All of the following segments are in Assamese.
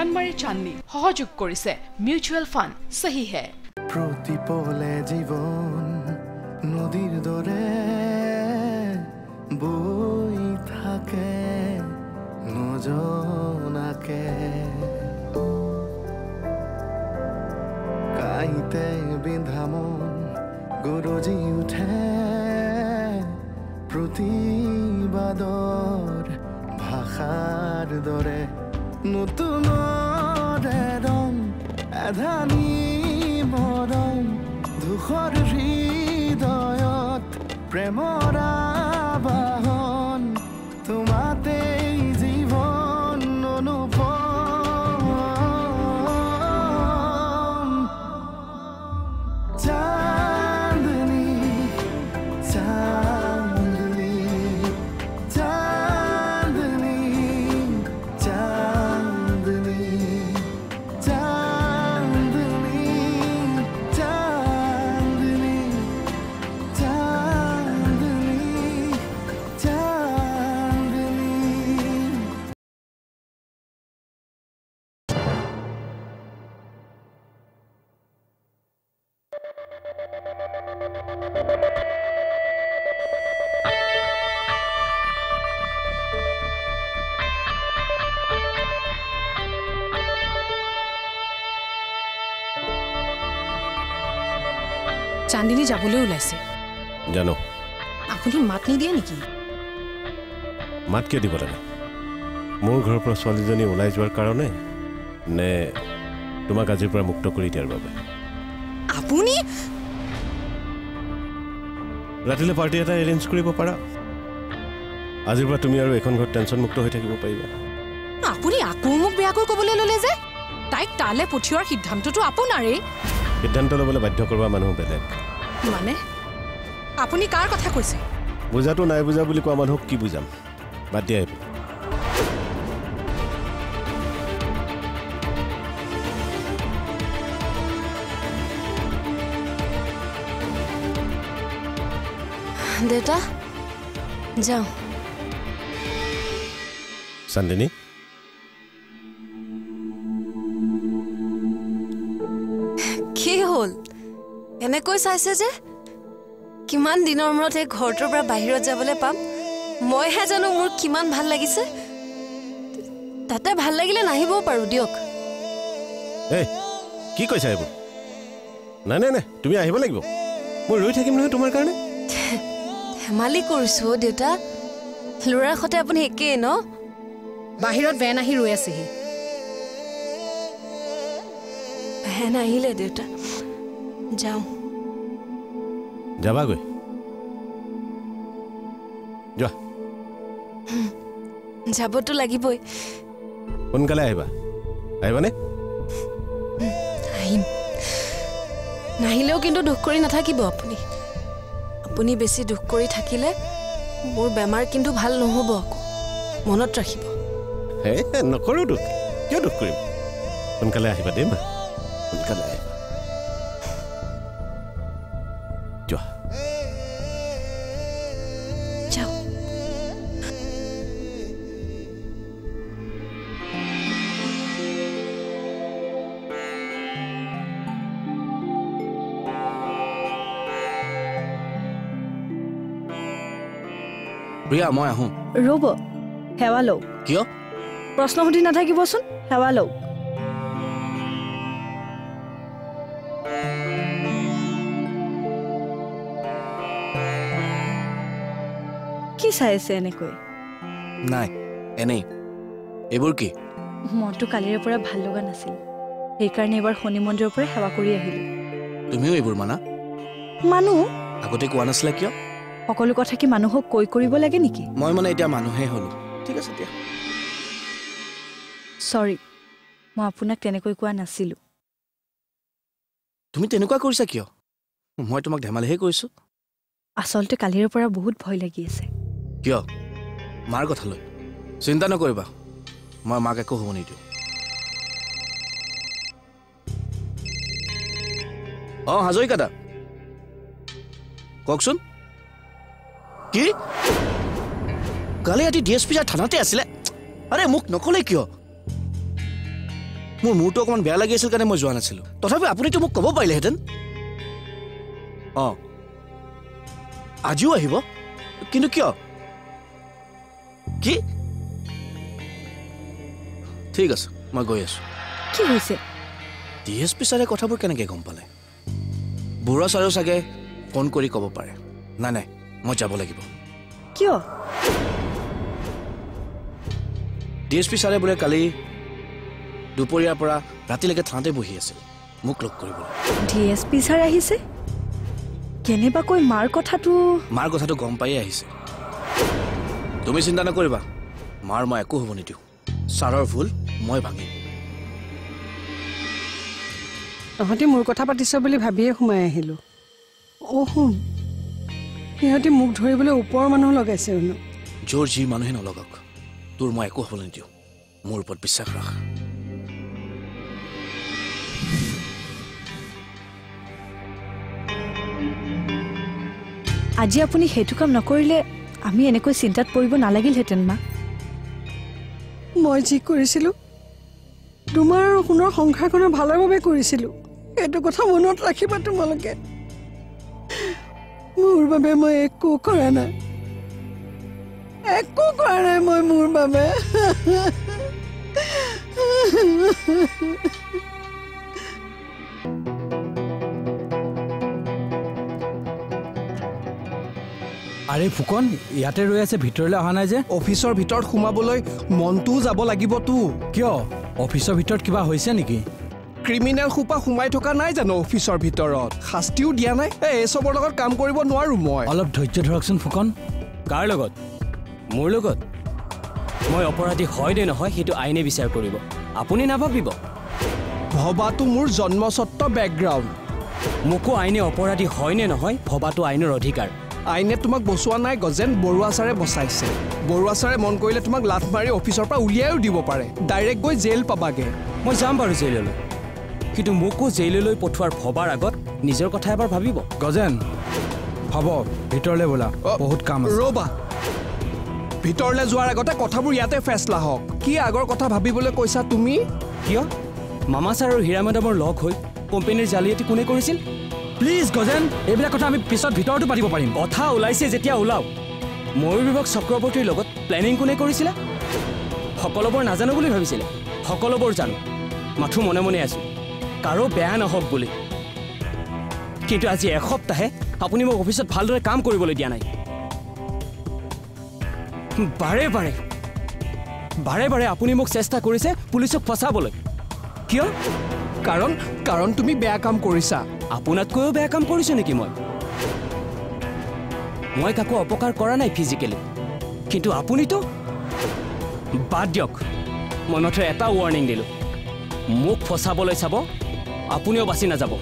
চানমাৰী চান্দনী সহযোগ কৰিছে মিউচুৱেল ফাণ্ড। চহী হে প্ৰতি পলে জীৱন নদীৰ দৰে বৈ থাকে, নজনাকে। কাইতে বিন্ধা মন, গৰজি উঠে। প্ৰতিবাদৰ ভাষাৰ দৰে নতুনৰে ৰং এধানি মৰম ধূসৰ হৃদয়ত প্ৰেমৰ চান্দিনী যাবলৈ ওলাইছে। জানো। আপুনি মাত নিদিয়ে নেকি? মাত কিয় দিব লাগে মোৰ ঘৰৰ পৰা ছোৱালীজনী ওলাই যোৱাৰ কাৰণে নে তোমাক আজিৰ পৰা মুক্ত কৰি দিয়াৰ বাবে? আপুনি? ৰাতিলৈ পাৰ্টি এটা এৰেঞ্জ কৰিব পাৰা। আজিৰ পৰা তুমি আৰু এখন ঘৰত টেনশ্যনমুক্ত হৈ থাকিব পাৰিবা। আপুনি আকৌ মোক বেয়াকৈ ক'বলৈ ল'লে যে? তাইক তালৈ পঠিওৱাৰ সিদ্ধান্তটো আপোনাৰেই। সিদ্ধান্ত ল'বলৈ বাধ্য কৰোৱা মানুহ বেলেগ। মানে? আপুনি কাৰ কথা কৈছে? বুজাটো নাই বুজা বুলি কোৱা মানুহক কি বুজাম? বাদ দিয়া এইবোৰ। দেউতা যাওঁ। চান্দিনী? এনেকৈ চাইছে যে? কিমান দিনৰ মূৰত এই ঘৰটোৰ পৰা বাহিৰত যাবলৈ পাম? মইহে জানো মোৰ কিমান ভাল লাগিছে। তাতে ভাল লাগিলে নাহিবও পাৰোঁ দিয়ক। এই কি কৈছা এইবোৰ? নাই নাই নাই তুমি আহিব লাগিব। মই ৰৈ থাকিম নহয় তোমাৰ কাৰণে। ধেমালি কৰিছোঁ অ' দেউতা। ল'ৰাৰ সতে আপুনি একেই ন? বাহিৰত ভেন আহি ৰৈ আছেহি। ভেন আহিলে দেউতা। যাওঁ। যাবাগৈ যোৱা যাবতো লাগিবই সোনকালে আহিবা আহিবানে আহিম নাহিলেও কিন্তু দুখ কৰি নাথাকিব আপুনি আপুনি বেছি দুখ কৰি থাকিলে মোৰ বেমাৰ কিন্তু ভাল নহ'ব আকৌ মনত ৰাখিব নকৰোঁ দুখ কিয় দুখ কৰিম সোনকালে আহিবা দেই মা সোনকালে আহিবা মই আহোঁ। ৰ'ব সেৱা লওক কিয়? প্ৰশ্ন সুধি নাথাকিবচোন সেৱা লওক কি চাই আছে এনেকৈ? নাই এনেই। এইবোৰ কি? মনটো কালিৰে পৰা ভাল লগা নাছিল। সেইকাৰণে এইবাৰ শনি মন্দিৰৰ পৰা সেৱা কৰি আহিলোঁ। তুমিও এইবোৰ মানা? মানুহ আগতে কোৱা নাছিলা কিয়? সকলো কথা কি মানুহক কৈ কৰিব লাগে নেকি? মই মানে এতিয়া মানুহে হ'লো। ঠিক আছে দিয়া। চৰি মই আপোনাক তেনেকৈ কোৱা নাছিলোঁ। তুমি তেনেকুৱা কৰিছা কিয়? মই তোমাক ধেমালিহে কৰিছোঁ। আচলতে কালিৰে পৰা বহুত ভয় লাগি আছে। কিয়? মাৰ কথালৈ চিন্তা নকৰিবা। মই মাক একো হ'ব নিদিওঁ। অঁ হাজৰিকা দা কওকচোন। কি? কালি ৰাতি ডি এছ পি ছাৰ থানাতে আছিলে। আৰে মোক নক'লে কিয়? মোৰ মূৰটো অকণমান বেয়া লাগি আছিল কাৰণে মই যোৱা নাছিলোঁ। তথাপি আপুনিতো মোক ক'ব পাৰিলেহেঁতেন। অঁ। আজিও আহিব? কিন্তু কিয়? কি? ঠিক আছে মই গৈ আছোঁ। কি হৈছে? ডি এছ পি ছাৰে কথাবোৰ কেনেকৈ গম পালে? বৰুৱা ছাৰেও চাগে ফোন কৰি ক'ব পাৰে। নাই নাই। মই যাব লাগিব। কিয়? ডি এছ পি ছাৰে বোলে কালি দুপৰীয়াৰ পৰা ৰাতিলৈকে থানাতে বহি আছিল। মোক লগ কৰিবলৈ। ডি এছ পি ছাৰ আহিছে? কেনেবাকৈ মাৰ কথাটো? মাৰ কথাটো গম পায়েই আহিছে। তুমি চিন্তা নকৰিবা। মাৰ মই একো হ'ব নিদিওঁ। ছাৰৰ ভুল মই ভাঙিম। তহঁতি মোৰ কথা পাতিছ বুলি ভাবিয়ে সোমাই আহিলোঁ। অঁ শুন। সিহঁতি মোক ধৰিবলৈ ওপৰৰ মানুহ লগাইছে শুনো য'ৰ যি মানুহে নলগাওক তোৰ মই একো হ'বলৈ নিদিওঁ। মোৰ ওপৰত বিশ্বাস ৰাখ। আজি আপুনি সেইটো কাম নকৰিলে আমি এনেকৈ চিন্তাত পৰিব নালাগিলহেঁতেন মা। মই যি কৰিছিলোঁ তোমাৰ আৰু সোণৰ সংসাৰখনৰ ভালৰ বাবে কৰিছিলোঁ সেইটো কথা মনত ৰাখিবা তোমালোকে। মোৰ বাবে মই একো কৰা নাই। একো কৰা নাই মই মোৰ বাবে। আৰে ফুকন ইয়াতে ৰৈ আছে ভিতৰলৈ অহা নাই যে। অফিচৰ ভিতৰত সোমাবলৈ মনটোও যাব লাগিবতো কিয়? অফিচৰ ভিতৰত কিবা হৈছে নেকি? ক্ৰিমিনেল সোপা সোমাই থকা নাই জানো অফিচৰ ভিতৰত? শাস্তিও দিয়া নাই? এই চবৰ লগত কাম কৰিব নোৱাৰো মই। অলপ ধৈৰ্য ধৰকচোন ফুকন। কাৰ লগত? মোৰ লগত? মই অপৰাধী হয় নে নহয় সেইটো আইনে বিচাৰ কৰিব। আপুনি নাভাবিব। ভবাটো মোৰ জন্মস্বত্ব বেকগ্ৰাউণ্ড মোকো আইনে অপৰাধী হয় নে নহয় ভবাটো আইনৰ অধিকাৰ। আইনে তোমাক বচোৱা নাই গজেন বৰুৱা ছাৰে বচাইছে। বৰুৱা ছাৰে মন কৰিলে তোমাক লাথ মাৰি অফিচৰ পৰা উলিয়াইও দিব পাৰে। ডাইৰেক্ট গৈ জেইল পাবাগে। মই যাম বাৰু জেইললৈ। কিন্তু মোকো জেইললৈ পঠোৱাৰ ভবাৰ আগত নিজৰ কথা এবাৰ ভাবিব। গজেন হ'ব ভিতৰলৈ বোলা বহুত কাম আছে। ৰ'বা। ভিতৰলৈ যোৱাৰ আগতে কথাবোৰ ইয়াতে ফেচলা হওক কি আগৰ কথা ভাবিবলৈ কৈছা তুমি? কিয়? মামা ছাৰ আৰু হীৰা মেডামৰ লগ হৈ কোম্পানীৰ জালিয়াতি কোনে কৰিছিল? প্লিজ গজেন এইবিলাক কথা আমি পিছত ভিতৰতো পাতিব পাৰিম। কথা ওলাইছে যেতিয়া ওলাওক ময়ূৰ বিভাগ চক্ৰৱৰ্তীৰ লগত প্লেনিং কোনে কৰিছিলে? সকলোবোৰ নাজানো বুলি ভাবিছিলে। সকলোবোৰ জানো। মাথো মনে মনে আছোঁ। কাৰো বেয়া নহওক বুলি। কিন্তু আজি এসপ্তাহে আপুনি মোক অফিচত ভালদৰে কাম কৰিবলৈ দিয়া নাই। বাৰে বাৰে বাৰে বাৰে আপুনি মোক চেষ্টা কৰিছে পুলিচক ফচাবলৈ। কিয়? কাৰণ কাৰণ তুমি বেয়া কাম কৰিছা। আপোনাতকৈও বেয়া কাম কৰিছোঁ নেকি মই? মই কাকো অপকাৰ কৰা নাই ফিজিকেলি কিন্তু আপুনিতো? বাদ দিয়ক। মাত্ৰ এটা ৱাৰ্ণিং দিলোঁ। মোক ফচাবলৈ চাব আপুনিও বাচি নাযাব।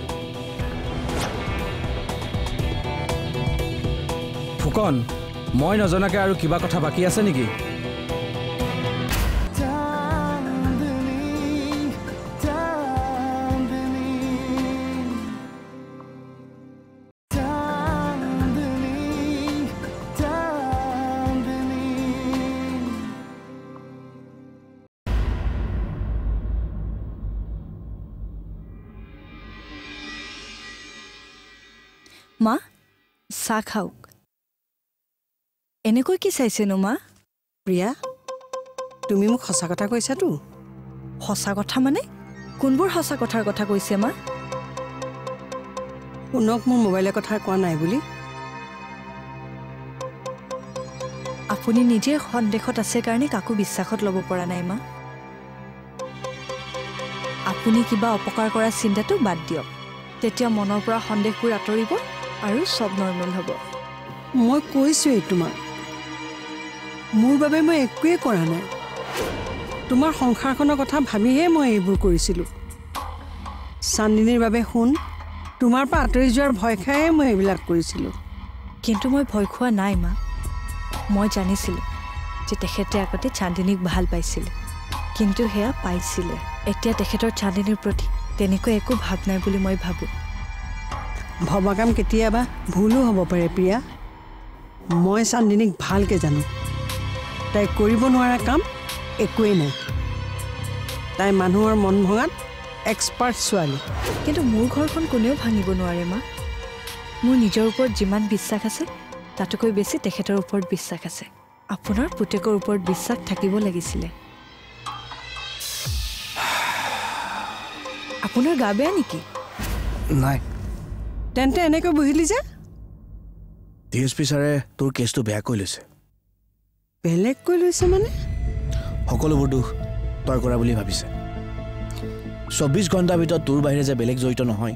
ফুকন মই নজনাকৈ আৰু কিবা কথা বাকী আছে নেকি? চাহ খাওক। এনেকৈ কি চাইছেনো মা প্ৰিয়া তুমি মোক সঁচা কথা কৈছাতো। সঁচা কথা মানে? কোনবোৰ সঁচা কথাৰ কথা কৈছে মা? সোণক মোৰ মোবাইলৰ কথা কোৱা নাই বুলি। আপুনি নিজে সন্দেহত আছে কাৰণে কাকো বিশ্বাসত ল'ব পৰা নাই মা। আপুনি কিবা অপকাৰ কৰা চিন্তাটো বাদ দিয়ক। তেতিয়া মনৰ পৰা সন্দেহবোৰ আঁতৰিব। আৰু চব নৰ্মেল হ'ব। মই কৈছোঁৱেই তোমাক। মোৰ বাবে মই একোৱেই কৰা নাই। তোমাৰ সংসাৰখনৰ কথা ভাবিহে মই এইবোৰ কৰিছিলোঁ। চান্দিনীৰ বাবে শুন তোমাৰ পৰা আঁতৰি যোৱাৰ ভয় খায়ে মই এইবিলাক কৰিছিলোঁ। কিন্তু মই ভয় খোৱা নাই মা। মই জানিছিলোঁ যে তেখেতে আগতে চান্দিনীক ভাল পাইছিলে। কিন্তু সেয়া পাইছিলে। এতিয়া তেখেতৰ চান্দিনীৰ প্ৰতি তেনেকৈ একো ভাৱ নাই বুলি মই ভাবোঁ। ভবা কাম কেতিয়াবা ভুলো হ'ব পাৰে প্ৰিয়া। মই চান্দিনীক ভালকৈ জানো। তাই কৰিব নোৱাৰা কাম একোৱেই নাই। তাই মানুহৰ মন ভঙাত এক্সপাৰ্ট ছোৱালী। কিন্তু মোৰ ঘৰখন কোনেও ভাঙিব নোৱাৰে মা। মোৰ নিজৰ ওপৰত যিমান বিশ্বাস আছে তাতকৈ বেছি তেখেতৰ ওপৰত বিশ্বাস আছে। আপোনাৰ পুতেকৰ ওপৰত বিশ্বাস থাকিব লাগিছিলে। আপোনাৰ গা বেয়া নেকি? নাই। তেন্তে এনেকৈ বহিলি যে? ডি এছ পি ছাৰে তোৰ কেছটো বেয়া কৰি লৈছে। বেলেগকৈ লৈছে মানে? সকলোবোৰ দোষ তই কৰা বুলি ভাবিছে। চৌব্বিছ ঘণ্টাৰ ভিতৰত তোৰ বাহিৰে যে বেলেগ জড়িত নহয়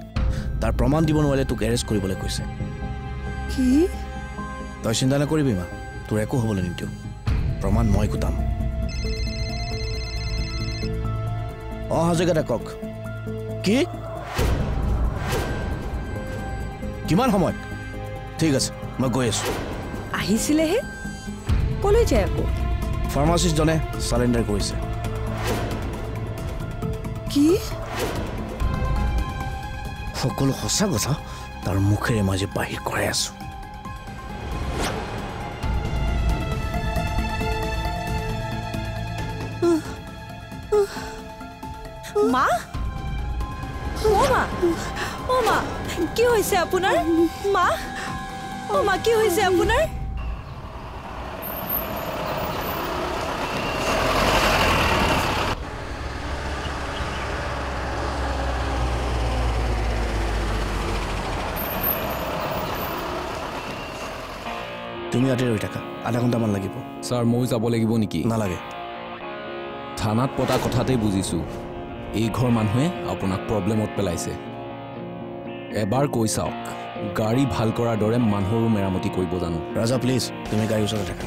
তাৰ প্ৰমাণ দিব নোৱাৰিলে তোক এৰেষ্ট কৰিবলৈ কৈছে। কি? তই চিন্তা নকৰিবি মা তোৰ একো হ'বলৈ নিদিওঁ। প্ৰমাণ মই গোটাম। অঁ হাজৰিকাটা কওক। কি? কিমান সময়ত? ঠিক আছে মই গৈ আছোঁ। আহিছিলেহে? ক'লৈ যায় আকৌ? ফাৰ্মাচিষ্টজনে চাৰেণ্ডাৰ কৰিছে। কি? সকলো সঁচা কথা তাৰ মুখেৰে মই আজি বাহিৰ কৰাই আছোঁ। মা? মা! মা! কি হৈছে আপোনাৰ? মা? অ' মা কি হৈছে আপোনাৰ? তুমি ইয়াতে ৰৈ থাকা। আধা ঘণ্টামান লাগিব। ছাৰ ময়ো যাব লাগিব নেকি? নালাগে। থানাত পতা কথাতেই বুজিছোঁ। এই ঘৰ মানুহে আপোনাক প্ৰব্লেমত পেলাইছে। এবাৰ কৈ চাওক গাড়ী ভাল কৰাৰ দৰে মানুহৰো মেৰামতি কৰিব জানো। ৰাজা প্লিজ তুমি গাড়ীৰ ওচৰতে থাকা।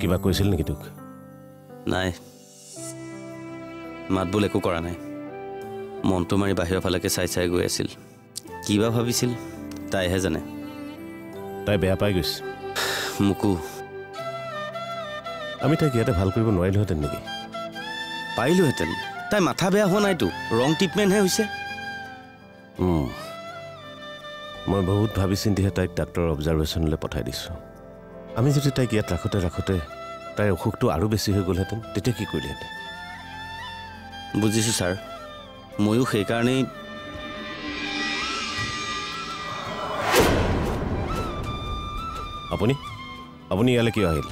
কিবা কৈছিল নেকি তোক? নাই। মাত বোল একো কৰা নাই। মনটো মাৰি বাহিৰৰ ফালেকে চাই চাই গৈ আছিল। কিবা ভাবিছিল? তাইহে জানে। তাই বেয়া পাই গৈছে। মোকো। আমি তাইক ইয়াতে ভাল কৰিব নোৱাৰিলোহেঁতেন নেকি? পাৰিলোহেঁতেন। তাই মাথা বেয়া হোৱা নাইতো। ৰং ট্ৰিটমেণ্টহে হৈছে। মই বহুত ভাবি চিন্তিহে তাইক ডাক্তৰৰ অবজাৰ্ভেশ্যনলৈ পঠাই দিছোঁ। আমি যদি তাইক ইয়াত ৰাখোঁতে ৰাখোঁতে তাইৰ অসুখটো আৰু বেছি হৈ গ'লহেঁতেন তেতিয়া কি কৰিলেহেঁতেন? বুজিছোঁ ছাৰ। ময়ো সেইকাৰণেই আপুনি? আপুনি ইয়ালৈ কিয় আহিল?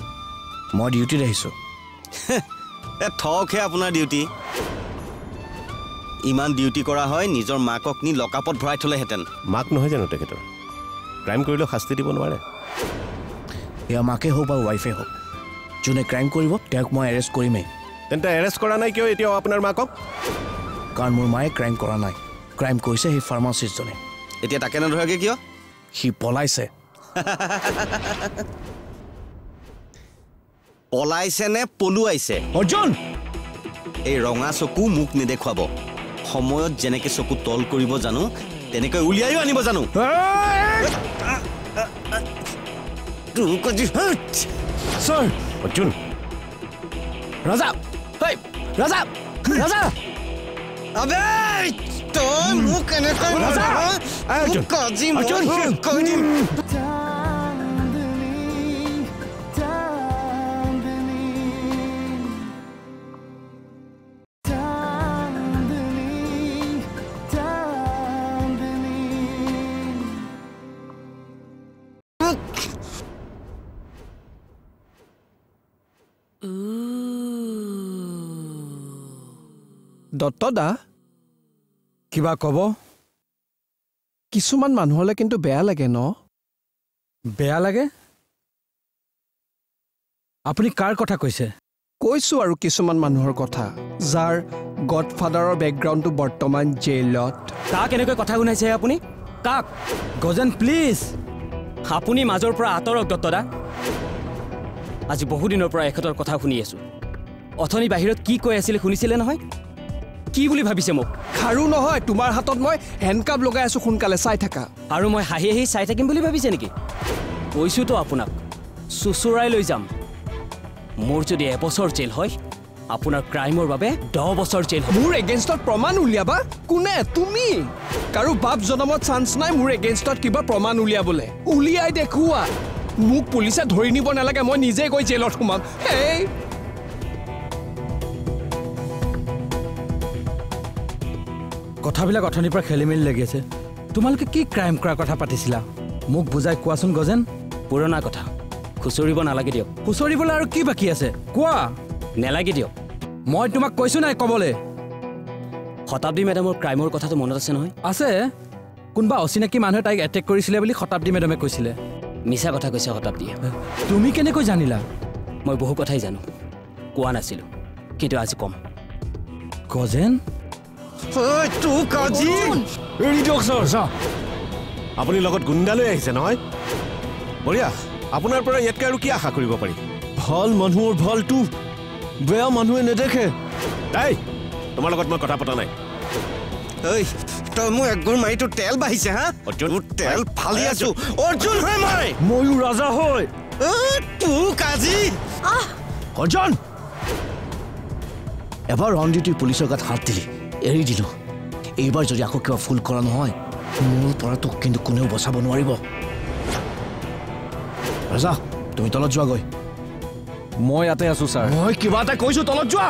মই ডিউটিত আহিছোঁ। এ ঠকহে আপোনাৰ ডিউটি। ইমান ডিউটি কৰা হয় নিজৰ মাকক নি লকআপত ভৰাই থ'লেহেঁতেন। মাক নহয় জানো তেখেতৰ? ক্ৰাইম কৰিলেও শাস্তি দিব নোৱাৰে। এয়া মাকে হওক বা ৱাইফে হওক যোনে ক্ৰাইম কৰিব তেওঁক মই এৰেষ্ট কৰিমেই। তেন্তে এৰেষ্ট কৰা নাই কিয় এতিয়াও আপোনাৰ মাকক? কাৰণ মোৰ মায়ে ক্ৰাইম কৰা নাই। ক্ৰাইম কৰিছে সেই ফাৰ্মাচিষ্টজনে। এতিয়া তাকে নধৰাকে কিয়? সি পলাইছে। পলাইছে নে পলুৱাইছে? অৰ্জুন! এই ৰঙা চকু মোক নেদেখুৱাব। সময়ত যেনেকে চকু তল কৰিব জানো তেনেকৈ উলিয়াইও আনিব জানো। অৰ্জুন! ৰাজা! ৰাজা! ৰাজা! তই মোক এনেকৈ দা কিবা ক'ব? কিছুমান মানুহলৈ কিন্তু বেয়া লাগে ন? বেয়া লাগে? আপুনি কাৰ কথা কৈছে? কৈছো আৰু কিছুমান মানুহৰ কথা যাৰ গডফাদাৰৰ বেকগ্ৰাউণ্ডটো বৰ্তমান জেইলত। কাক এনেকৈ কথা শুনাইছে আপুনি? কাক? গজেন প্লিজ আপুনি মাজৰ পৰা আঁতৰক দত্তদা। আজি বহুদিনৰ পৰা এখেতৰ কথা শুনি আছোঁ। অথনি বাহিৰত কি কৈ আছিলে শুনিছিলে নহয়? কি বুলি ভাবিছে মোক? খাৰু নহয় তোমাৰ হাতত মই হেণ্ডকাপ লগাই আছো সোনকালে চাই থাকা। আৰু মই হাঁহি হাঁহি চাই থাকিম বুলি ভাবিছে নেকি? কৈছোতো আপোনাক চুচুৰাই লৈ যাম। মোৰ যদি এবছৰ জেল হয় আপোনাৰ ক্ৰাইমৰ বাবে দহ বছৰ জেল মোৰ এগেইনষ্টত প্ৰমাণ উলিয়াবা? কোনে? তুমি? কাৰো বাপ জনমত চান্স নাই মোৰ এগেইনষ্টত কিবা প্ৰমাণ উলিয়াবলৈ। উলিয়াই দেখুওৱা। মোক পুলিচে ধৰি নিব নালাগে মই নিজে গৈ জেলত সোমাম। এই কথাবিলাক অথনিৰ পৰা খেলি মেলি লাগি আছে। তোমালোকে কি ক্ৰাইম কৰাৰ কথা পাতিছিলা? মোক বুজাই কোৱাচোন গজেন। পুৰণা কথা। খুচৰিব নালাগে দিয়ক। খুচৰিবলৈ আৰু কি বাকী আছে? কোৱা। নেলাগে দিয়ক। মই তোমাক কৈছো নাই ক'বলৈ? শতাব্দী মেডামৰ ক্ৰাইমৰ কথাটো মনত আছে নহয়? আছে। কোনোবা অচিনাকি মানুহে তাইক এটেক কৰিছিলে বুলি শতাব্দী মেডামে কৈছিলে। মিছা কথা কৈছে শতাব্দীয়ে। তুমি কেনেকৈ জানিলা? মই বহু কথাই জানো। কোৱা নাছিলোঁ। কিন্তু আজি ক'ম। গজেন? এৰি দিয়ক ছাৰ ছাৰ আপুনি লগত গুণ্ডা লৈ আহিছে নহয়? বঢ়িয়া। আপোনাৰ পৰা ইয়াতকৈ আৰু কি আশা কৰিব পাৰি? ভাল মানুহৰ ভালটো বেয়া মানুহে নেদেখে। তাই তোমাৰ লগত মই কথা পতা নাই। ঐ তই মোক একগুৰ মাৰি তোৰ তেল বাঢ়িছে হা? তোৰ তেল ফালি আছো। অৰ্জুন। হয় মই! ময়ো ৰাজা হয়। তোৰ কাজি! অৰ্জুন! এবাৰ অন ডিউটি পুলিচৰ গাত হাত দিলি। এৰি দিলোঁ। এইবাৰ যদি আকৌ কিবা ভুল কৰা নহয় মোৰ পৰা তোক কিন্তু কোনেও বচাব নোৱাৰিব। ৰাজা তুমি তলত যোৱাগৈ। মই ইয়াতে আছো ছাৰ। মই কিবা এটা কৈছো তলত যোৱা।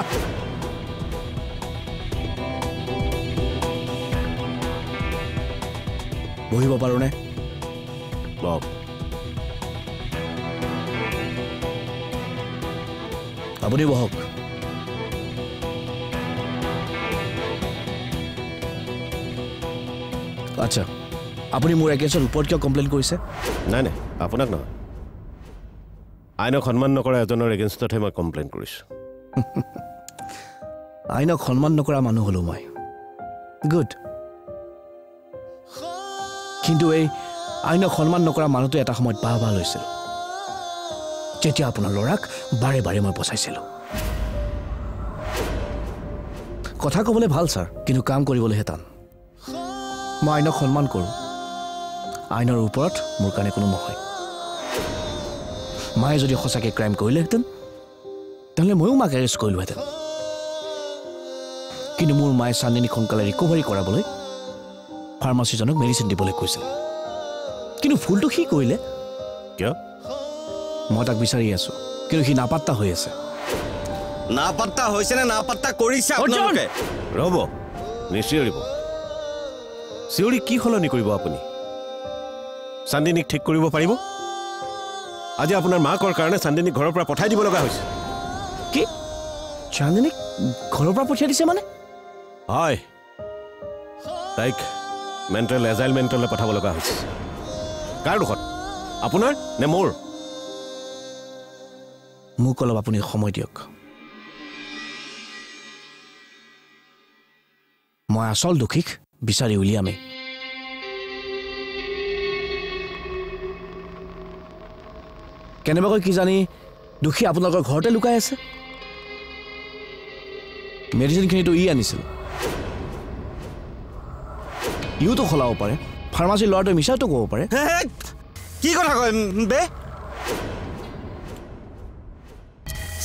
বহিব পাৰোনে? বক আপুনি বহক। আচ্ছা আপুনি মোৰ এগেইনষ্টত ওপৰত কিয় কমপ্লেইন কৰিছে? নাই নাই আপোনাক নহয়। আইনক সন্মান নকৰা এজনৰ এগেইনষ্টতহে মই কমপ্লেইন কৰিছোঁ। আইনক সন্মান নকৰা মানুহ হ'লো মই। গুড কিন্তু এই আইনক সন্মান নকৰা মানুহটো এটা সময়ত বাহ বাহ লৈছিল। যেতিয়া আপোনাৰ ল'ৰাক বাৰে বাৰে মই বচাইছিলোঁ। কথা ক'বলৈ ভাল ছাৰ কিন্তু কাম কৰিবলৈহে টান। মই আইনক সন্মান কৰোঁ। আইনৰ ওপৰত মোৰ কাৰণে কোনো নহয়। মায়ে যদি সঁচাকৈ ক্ৰাইম কৰিলেহেঁতেন তেনেহ'লে ময়ো মাক এৰেষ্ট কৰিলোহেঁতেন। কিন্তু মোৰ মায়ে চান্দিনীক সোনকালে ৰিকভাৰী কৰাবলৈ ফাৰ্মাচীজনক মেডিচিন দিবলৈ কৈছিল। কিন্তু ভুলটো সি কৰিলে? কিয়? মই তাক বিচাৰি আছোঁ কিন্তু সি নাপাত্তা হৈ আছে। নাপাত্তা হৈছে নে নাপাত্তা কৰিছে ৰ'ব নিশ্চয়ৰিব চিঞৰি কি সলনি কৰিব আপুনি? চান্দিনীক ঠিক কৰিব পাৰিব? আজি আপোনাৰ মাকৰ কাৰণে চান্দিনীক ঘৰৰ পৰা পঠাই দিব লগা হৈছে। কি? চান্দিনীক ঘৰৰ পৰা পঠিয়াই দিছে মানে? হয়। তাইক মেণ্টেল এজাইলমেণ্টলৈ পঠাব লগা হৈছে। কাৰ দুখত? আপোনাৰ নে মোৰ? মোক অলপ আপুনি সময় দিয়ক। মই আচল দোষীক বিচাৰি উলিয়ামেই। কেনেবাকৈ কি জানি দোষী আপোনালোকৰ ঘৰতে লুকাই আছে? মেডিচিনখিনিতো ই আনিছিল। ইওতো সলাব পাৰে। ফাৰ্মাচীৰ ল'ৰাটোৱে মিছাটো ক'ব পাৰে। কি কথা কয় বে?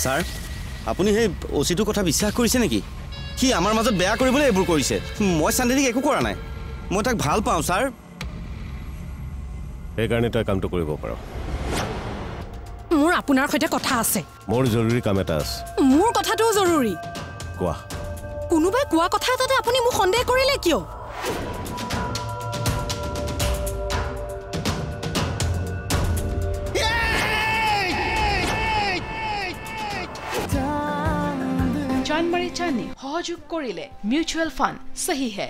ছাৰ আপুনি সেই অচিটোৰ কথা বিশ্বাস কৰিছে নেকি? সি আমাৰ মাজত বেয়া কৰিবলৈ এইবোৰ কৰিছে। মই চান্দিনীক একো কৰা নাই। মই তাক ভাল পাওঁ ছাৰ। সেইকাৰণে তই কামটো কৰিব পাৰ। মোৰ আপোনাৰ সৈতে কথা আছে। মোৰ জৰুৰী কাম এটা আছে। মোৰ কথাটোও জৰুৰী। কোৱা। কোনোবাই কোৱা কথা এটাতে আপুনি মোক সন্দেহ কৰিলে কিয়? জানমাৰী চানি সহযোগ কৰিলে মিউচুৱেল ফাণ্ড চহি হে